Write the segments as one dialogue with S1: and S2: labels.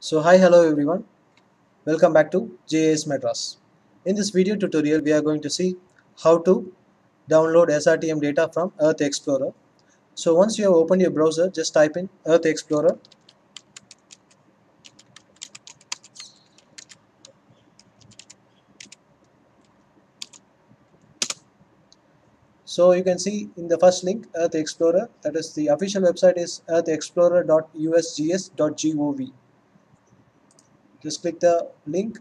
S1: So hi hello everyone welcome back to GIS Madras. In this video tutorial we are going to see how to download SRTM data from Earth Explorer. So once you have opened your browser just type in Earth Explorer So you can see in the first link Earth Explorer that is the official website is earthexplorer.usgs.gov. Just click the link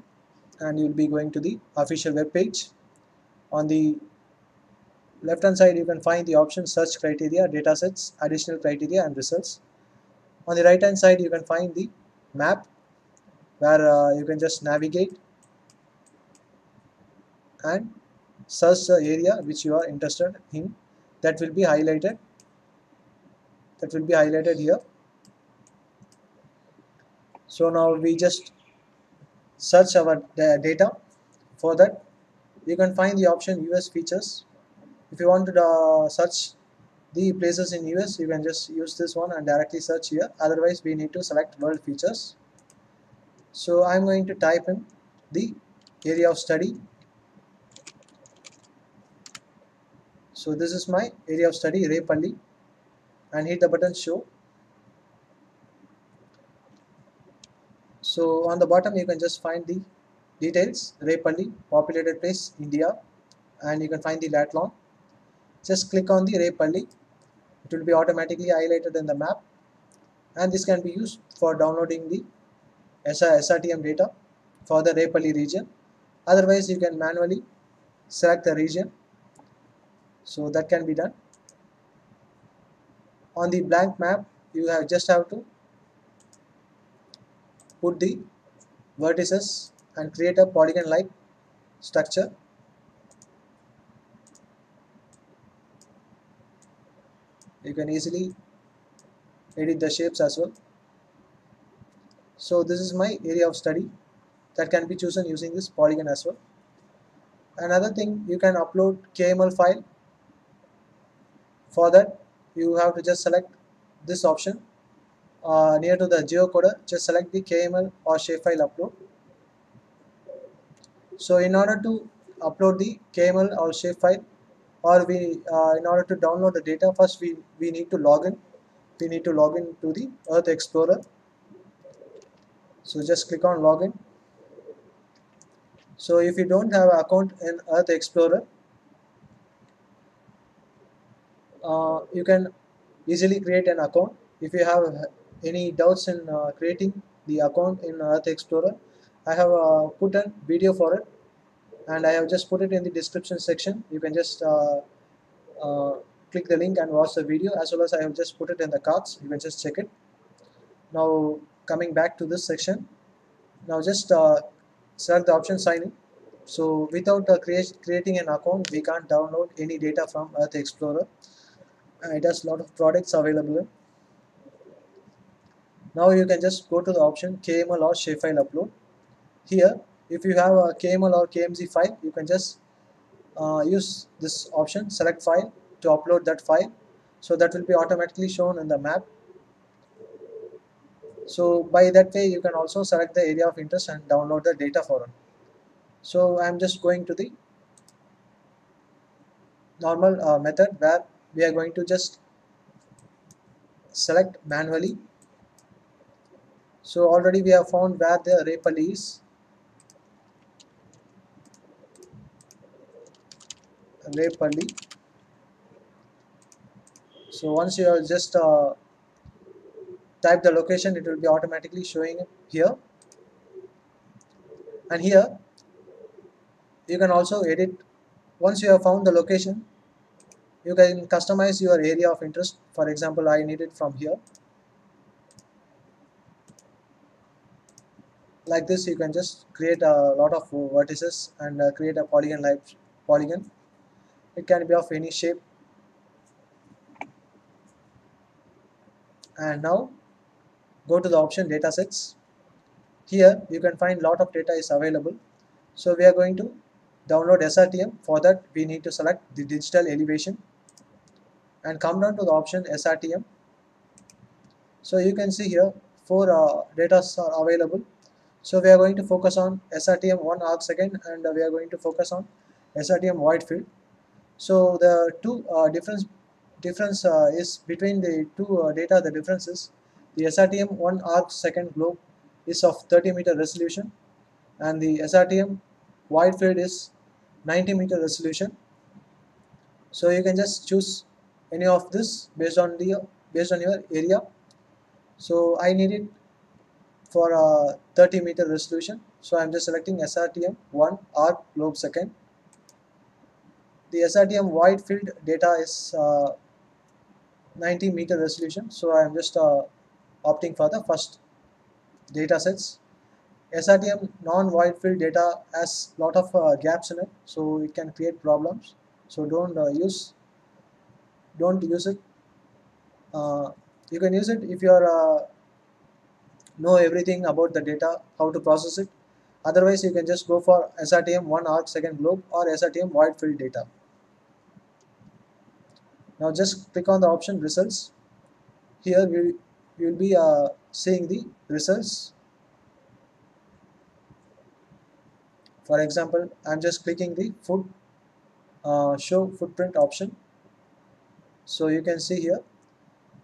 S1: and you'll be going to the official web page. On the left hand side you can find the option search criteria, datasets, additional criteria and results. On the right hand side you can find the map where uh, you can just navigate and search the area which you are interested in that will be highlighted that will be highlighted here so now we just search our data for that. You can find the option US features. If you want to uh, search the places in US you can just use this one and directly search here. Otherwise we need to select world features. So I'm going to type in the area of study. So this is my area of study Repalli and hit the button show so on the bottom you can just find the details. Repalli populated place India. And you can find the lat long. Just click on the Repalli it will be automatically highlighted in the map. And this can be used for downloading the SRTM data for the Repalli region. Otherwise you can manually select the region. So that can be done. On the blank map you have just have to put the vertices and create a polygon like structure. You can easily edit the shapes as well. So this is my area of study that can be chosen using this polygon as well. Another thing you can upload KML file. For that you have to just select this option uh, near to the geocoder just select the KML or shapefile upload. So in order to upload the KML or shapefile or we uh, in order to download the data first we we need to log in. We need to log in to the Earth Explorer. So just click on login. So if you don't have an account in Earth Explorer uh, you can easily create an account. If you have any doubts in uh, creating the account in Earth Explorer I have uh, put a video for it. And I have just put it in the description section. You can just uh, uh, click the link and watch the video as well as I have just put it in the cards. You can just check it. Now coming back to this section. Now just uh, select the option sign in. So without create, creating an account we can't download any data from Earth Explorer. It has a lot of products available now you can just go to the option KML or shapefile upload. Here if you have a KML or KMZ file you can just uh, use this option select file to upload that file. So that will be automatically shown in the map. So by that way you can also select the area of interest and download the data for it. So I'm just going to the normal uh, method where we are going to just select manually so already we have found where the Repalli is. Repalli so once you have just uh, type the location it will be automatically showing here. And here you can also edit. Once you have found the location you can customize your area of interest. For example I need it from here like this you can just create a lot of vertices and uh, create a polygon like polygon. It can be of any shape. And now go to the option datasets here you can find lot of data is available. So we are going to download SRTM for that we need to select the digital elevation. And come down to the option SRTM so you can see here four uh, data are available so we are going to focus on SRTM 1 arc second and we are going to focus on SRTM void filled. So the two uh, difference difference uh, is between the two uh, data the difference is the SRTM 1 arc second globe is of 30 meter resolution and the SRTM void filled is 90 meter resolution. So you can just choose any of this based on the based on your area. So I need it for a 30 meter resolution. So I'm just selecting SRTM 1 arc globe second. The SRTM void filled data is uh, 90 meter resolution. So I am just uh, opting for the first data sets. SRTM non-void filled data has a lot of uh, gaps in it so it can create problems. So don't uh, use don't use it. Uh, you can use it if you are uh, know everything about the data how to process it. Otherwise you can just go for SRTM 1 arc second globe or SRTM void filled data. Now just click on the option results. Here we will be uh, seeing the results. For example I'm just clicking the foot uh, show footprint option. So you can see here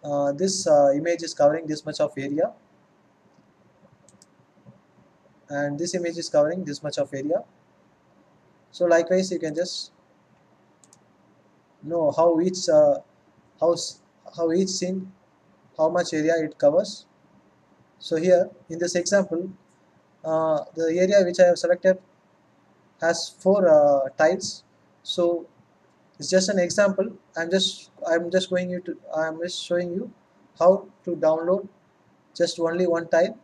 S1: uh, this uh, image is covering this much of area and this image is covering this much of area. So likewise you can just know how each uh, house how each scene how much area it covers. So here in this example uh, the area which I have selected has four uh, tiles. So it's just an example. I'm just I'm just going you to I'm just showing you how to download just only one tile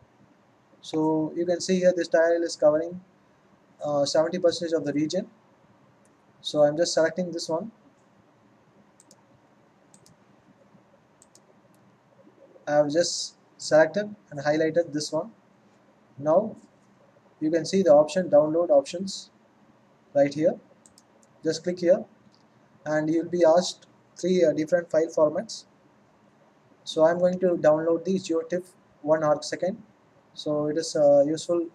S1: so you can see here this tile is covering 70% uh, of the region. So I'm just selecting this one. I have just selected and highlighted this one. Now you can see the option download options right here. Just click here. And you'll be asked three uh, different file formats. So I'm going to download the GeoTIFF 1 arc second so it is uh, useful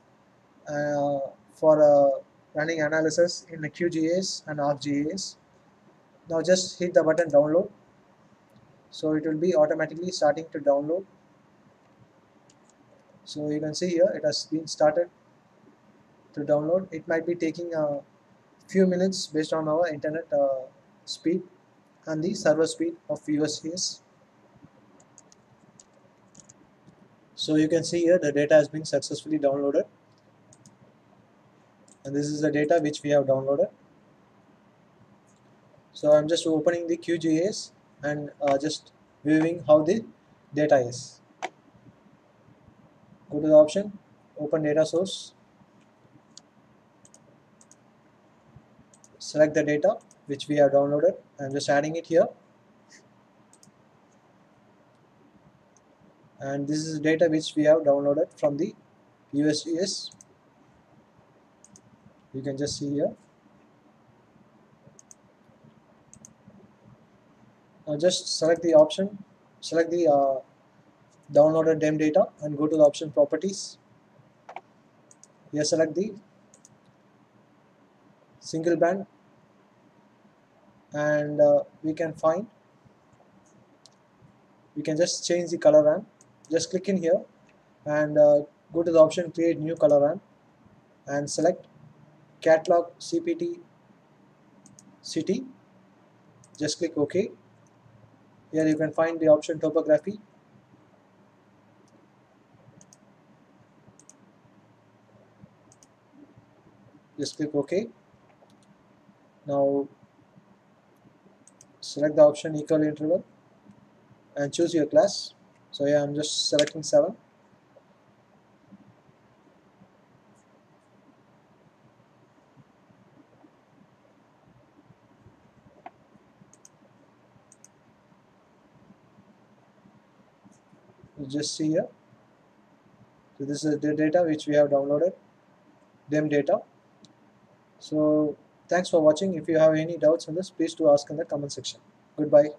S1: uh, for uh, running analysis in the QGIS and ArcGIS now just hit the button download. So it will be automatically starting to download. So you can see here it has been started to download. It might be taking a few minutes based on our internet uh, speed and the server speed of USGS so you can see here the data has been successfully downloaded and this is the data which we have downloaded so I'm just opening the QGIS and uh, just viewing how the data is. Go to the option, open data source, select the data which we have downloaded. I'm just adding it here. And this is data which we have downloaded from the USGS. You can just see here. now just select the option select the uh, downloaded DEM data and go to the option properties here select the single band and uh, we can find we can just change the color ramp just click in here and uh, go to the option create new color ramp and select catalog CPT city. Just click OK. Here you can find the option topography. Just click OK. Now select the option equal interval and choose your class so yeah I'm just selecting 7 you just see here. So this is the data which we have downloaded DEM data. So thanks for watching. If you have any doubts on this please do ask in the comment section. Goodbye